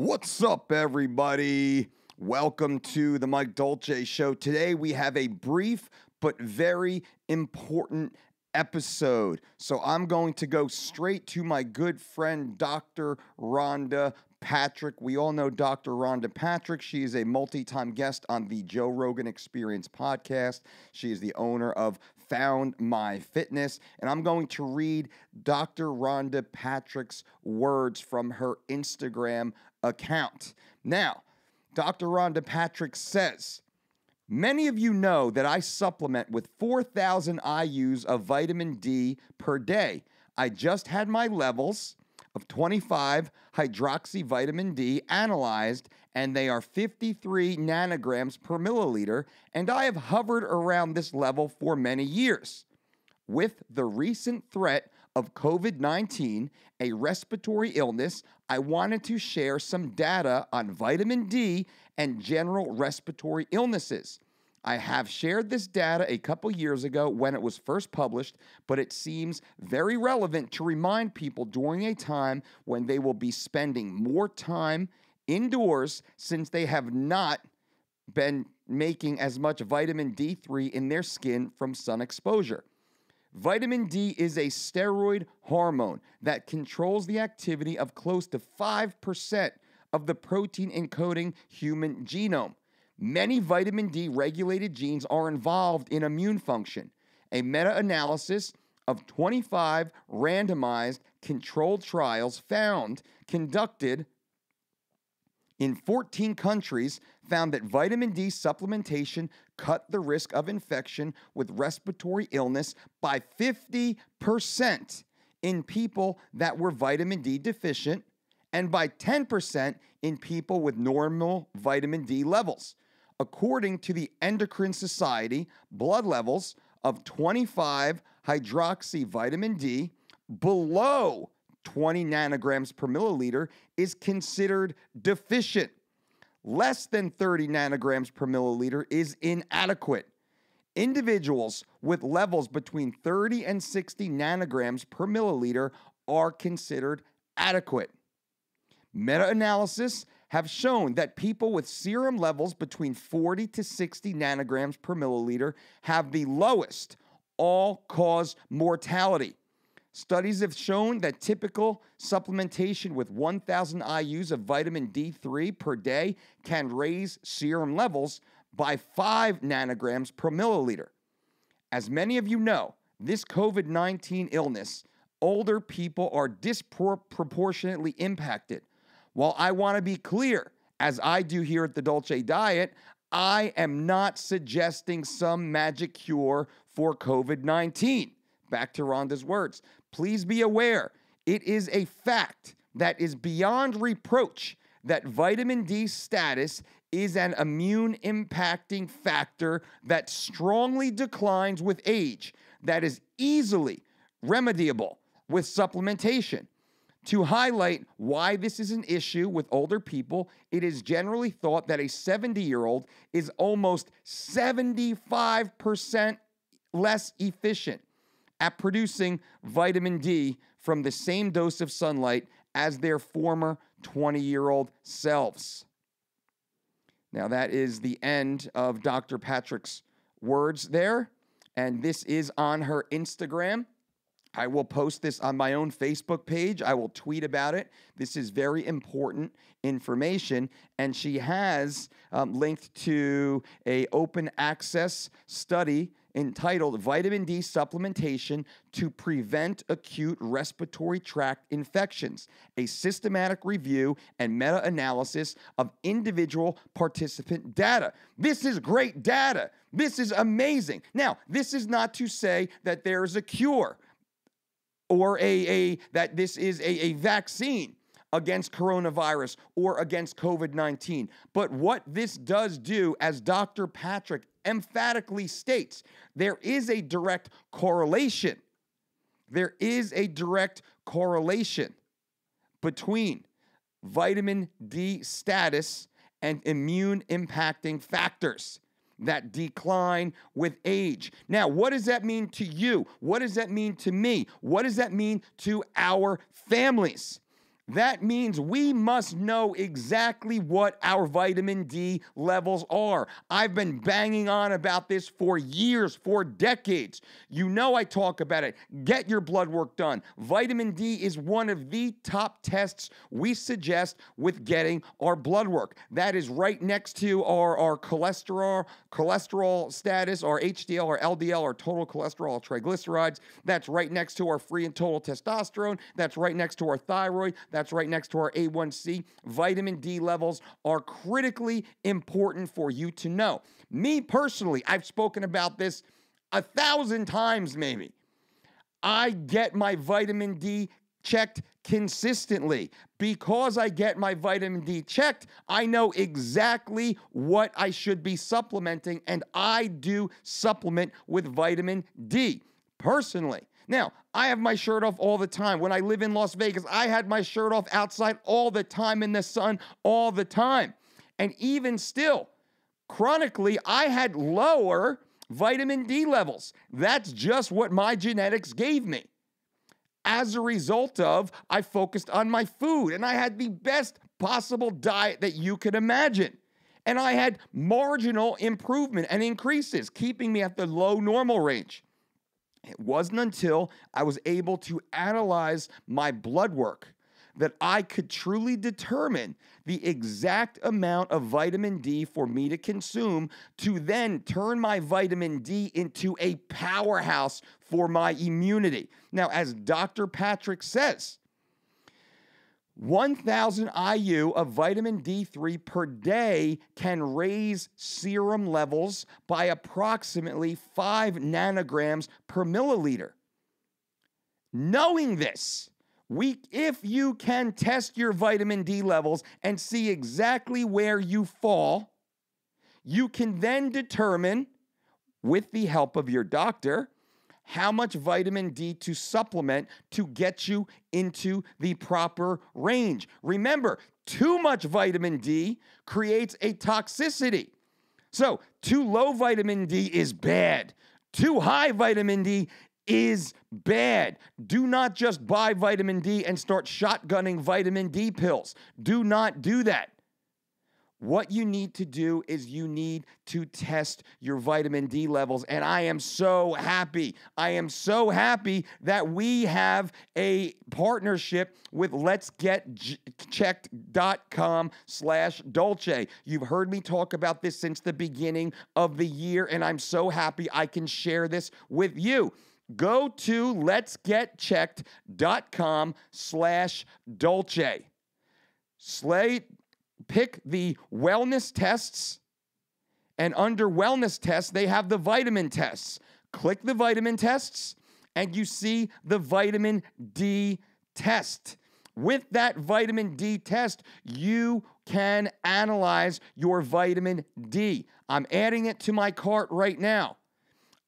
What's up, everybody? Welcome to the Mike Dolce Show. Today we have a brief but very important episode. So I'm going to go straight to my good friend, Dr. Rhonda Patrick. We all know Dr. Rhonda Patrick. She is a multi time guest on the Joe Rogan Experience podcast. She is the owner of Found My Fitness. And I'm going to read Dr. Rhonda Patrick's words from her Instagram account. Now, Dr. Rhonda Patrick says, Many of you know that I supplement with 4,000 IUs of vitamin D per day. I just had my levels of 25 hydroxy vitamin D analyzed, and they are 53 nanograms per milliliter, and I have hovered around this level for many years. With the recent threat of COVID 19, a respiratory illness, I wanted to share some data on vitamin D and general respiratory illnesses. I have shared this data a couple years ago when it was first published, but it seems very relevant to remind people during a time when they will be spending more time indoors since they have not been making as much vitamin D3 in their skin from sun exposure. Vitamin D is a steroid hormone that controls the activity of close to 5% of the protein encoding human genome. Many vitamin D regulated genes are involved in immune function. A meta analysis of 25 randomized controlled trials found conducted in 14 countries found that vitamin D supplementation cut the risk of infection with respiratory illness by 50% in people that were vitamin D deficient and by 10% in people with normal vitamin D levels. According to the Endocrine Society, blood levels of 25 hydroxy vitamin D below 20 nanograms per milliliter is considered deficient. Less than 30 nanograms per milliliter is inadequate. Individuals with levels between 30 and 60 nanograms per milliliter are considered adequate. Meta analysis have shown that people with serum levels between 40 to 60 nanograms per milliliter have the lowest all cause mortality. Studies have shown that typical supplementation with 1,000 IUs of vitamin D3 per day can raise serum levels by 5 nanograms per milliliter. As many of you know, this COVID 19 illness, older people are disproportionately impacted. While I want to be clear, as I do here at the Dolce Diet, I am not suggesting some magic cure for COVID 19. Back to Rhonda's words. Please be aware, it is a fact that is beyond reproach that vitamin D status is an immune impacting factor that strongly declines with age, that is easily remediable with supplementation. To highlight why this is an issue with older people, it is generally thought that a 70 year old is almost 75% less efficient at producing vitamin D from the same dose of sunlight as their former 20 year old selves. Now, that is the end of Dr. Patrick's words there. And this is on her Instagram. I will post this on my own Facebook page. I will tweet about it. This is very important information, and she has um, linked to a open access study entitled "Vitamin D Supplementation to Prevent Acute Respiratory Tract Infections: A Systematic Review and Meta-Analysis of Individual Participant Data." This is great data. This is amazing. Now, this is not to say that there is a cure or a, a that this is a, a vaccine against coronavirus or against COVID 19. But what this does do, as Dr. Patrick emphatically states, there is a direct correlation. There is a direct correlation between vitamin D status and immune impacting factors that decline with age. Now, what does that mean to you? What does that mean to me? What does that mean to our families? That means we must know exactly what our vitamin D levels are. I've been banging on about this for years, for decades. You know, I talk about it. Get your blood work done. Vitamin D is one of the top tests we suggest with getting our blood work. That is right next to our, our cholesterol, cholesterol status, our HDL, our LDL, our total cholesterol, triglycerides. That's right next to our free and total testosterone. That's right next to our thyroid. That's right next to our A1C. Vitamin D levels are critically important for you to know. Me personally, I've spoken about this a thousand times maybe. I get my vitamin D checked consistently. Because I get my vitamin D checked, I know exactly what I should be supplementing, and I do supplement with vitamin D personally. Now, I have my shirt off all the time. When I live in Las Vegas, I had my shirt off outside all the time in the sun all the time. And even still, chronically, I had lower vitamin D levels. That's just what my genetics gave me. As a result of, I focused on my food and I had the best possible diet that you could imagine. And I had marginal improvement and increases, keeping me at the low normal range. It wasn't until I was able to analyze my blood work that I could truly determine the exact amount of vitamin D for me to consume to then turn my vitamin D into a powerhouse for my immunity. Now, as Dr. Patrick says, 1,000 IU of vitamin D3 per day can raise serum levels by approximately 5 nanograms per milliliter. Knowing this, we, if you can test your vitamin D levels and see exactly where you fall, you can then determine, with the help of your doctor, how much vitamin D to supplement to get you into the proper range. Remember, too much vitamin D creates a toxicity. So, too low vitamin D is bad. Too high vitamin D is bad. Do not just buy vitamin D and start shotgunning vitamin D pills. Do not do that. What you need to do is you need to test your vitamin D levels. And I am so happy. I am so happy that we have a partnership with Let's Get Checked.com slash Dolce. You've heard me talk about this since the beginning of the year, and I'm so happy I can share this with you go to let's get letsgetchecked.com slash dolce slay pick the wellness tests, and under wellness tests, they have the vitamin tests. Click the vitamin tests, and you see the vitamin D test. With that vitamin D test, you can analyze your vitamin D. I'm adding it to my cart right now.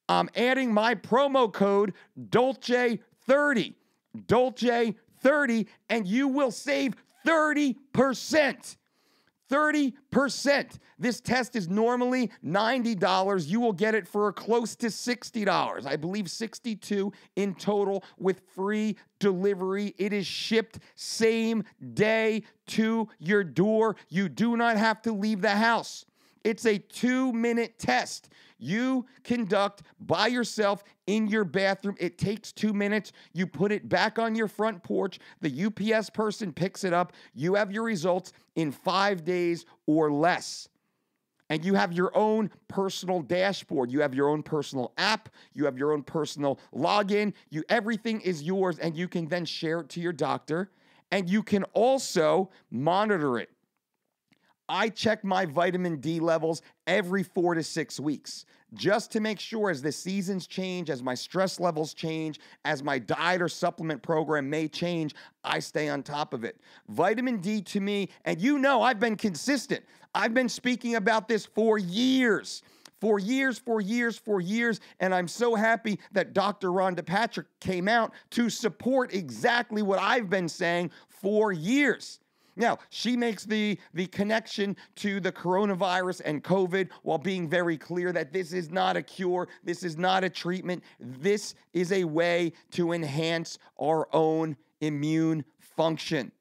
I'm adding my promo code Dolce30. Dolce30, and you will save 30%. 30%. This test is normally $90. You will get it for close to $60. I believe 62 in total with free delivery. It is shipped same day to your door. You do not have to leave the house. It's a 2-minute test you conduct by yourself in your bathroom. It takes two minutes. You put it back on your front porch. The UPS person picks it up. You have your results in five days or less. And you have your own personal dashboard. You have your own personal app. You have your own personal login. You everything is yours, and you can then share it to your doctor. And you can also monitor it. I check my vitamin D levels every four to six weeks just to make sure as the seasons change, as my stress levels change, as my diet or supplement program may change, I stay on top of it. Vitamin D to me, and you know I've been consistent. I've been speaking about this for years. For years, for years, for years, and I'm so happy that Dr. Rhonda Patrick came out to support exactly what I've been saying for years. Now, she makes the, the connection to the coronavirus and COVID while being very clear that this is not a cure, this is not a treatment, this is a way to enhance our own immune function.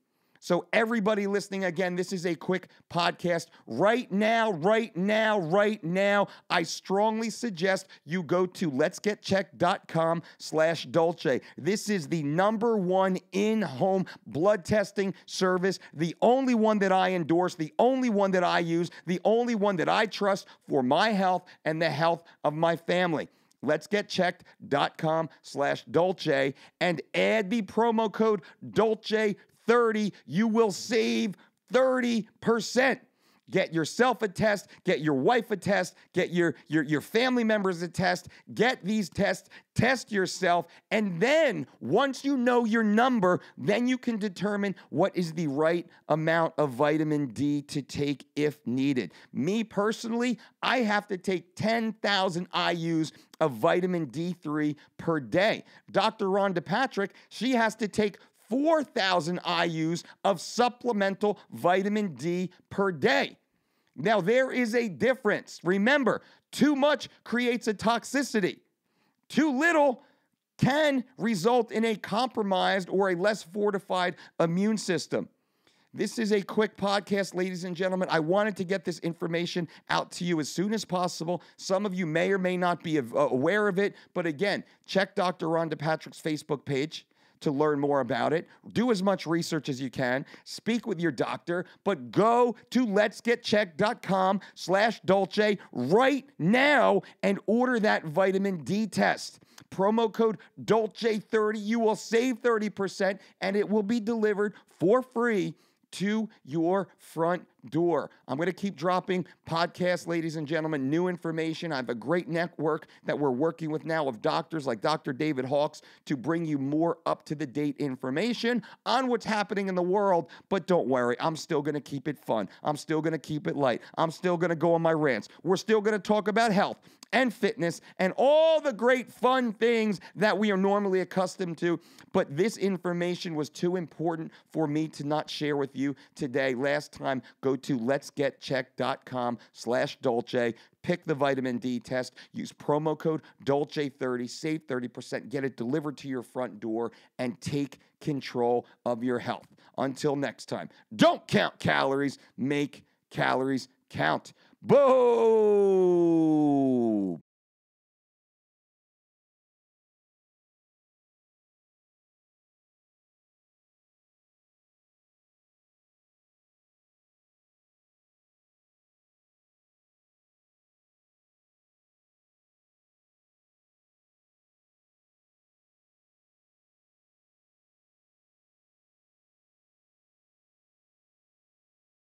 So, everybody listening, again, this is a quick podcast. Right now, right now, right now, I strongly suggest you go to letsgetchecked.com slash Dolce. This is the number one in-home blood testing service, the only one that I endorse, the only one that I use, the only one that I trust for my health and the health of my family letsgetchecked.com slash dolce and add the promo code dolce 30 you will save 30% Get yourself a test, get your wife a test, get your, your, your family members a test, get these tests, test yourself, and then once you know your number, then you can determine what is the right amount of vitamin D to take if needed. Me personally, I have to take 10,000 IUs of vitamin D3 per day. Dr. Rhonda Patrick, she has to take 4,000 IUs of supplemental vitamin D per day. Now, there is a difference. Remember, too much creates a toxicity, too little can result in a compromised or a less fortified immune system. This is a quick podcast, ladies and gentlemen. I wanted to get this information out to you as soon as possible. Some of you may or may not be aware of it, but again, check Dr. Rhonda Patrick's Facebook page to learn more about it. Do as much research as you can. Speak with your doctor, but go to letsgetchecked.com slash Dolce right now and order that vitamin D test. Promo code Dolce30. You will save 30% and it will be delivered for free to your front door. I'm going to keep dropping podcasts, ladies and gentlemen, new information. I have a great network that we're working with now of doctors like Dr. David Hawkes to bring you more up to the date information on what's happening in the world. But don't worry, I'm still going to keep it fun. I'm still going to keep it light. I'm still going to go on my rants. We're still going to talk about health and fitness and all the great fun things that we are normally accustomed to. But this information was too important for me to not share with you today. Last time, go to letsgetchecked.com slash Dolce. Pick the vitamin D test. Use promo code Dolce30. Save 30%. Get it delivered to your front door and take control of your health. Until next time, don't count calories. Make calories count. Boom!